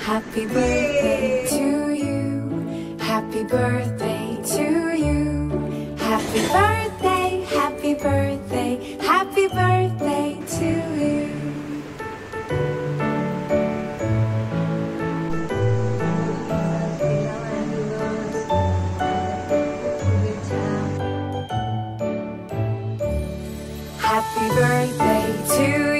Happy birthday to you. Happy birthday to you. Happy birthday, happy birthday, happy birthday to you. Happy birthday to you.